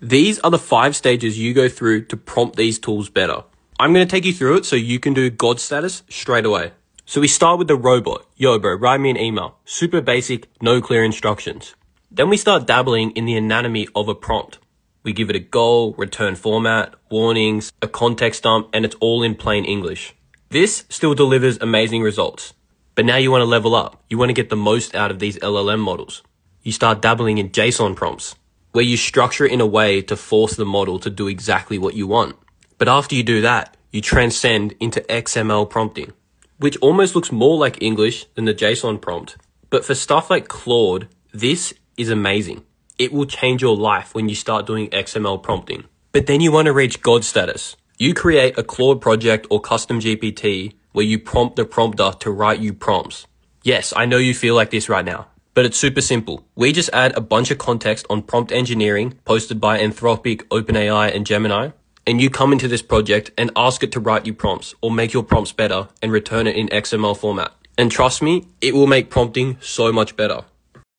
These are the five stages you go through to prompt these tools better. I'm going to take you through it so you can do God status straight away. So we start with the robot. Yo, bro, write me an email. Super basic, no clear instructions. Then we start dabbling in the anatomy of a prompt. We give it a goal, return format, warnings, a context dump, and it's all in plain English. This still delivers amazing results. But now you want to level up. You want to get the most out of these LLM models. You start dabbling in JSON prompts, where you structure it in a way to force the model to do exactly what you want. But after you do that, you transcend into XML prompting, which almost looks more like English than the JSON prompt. But for stuff like Claude, this is amazing. It will change your life when you start doing XML prompting. But then you want to reach God status. You create a Claude project or custom GPT where you prompt the prompter to write you prompts. Yes, I know you feel like this right now, but it's super simple. We just add a bunch of context on prompt engineering posted by Anthropic, OpenAI, and Gemini, and you come into this project and ask it to write you prompts or make your prompts better and return it in XML format. And trust me, it will make prompting so much better.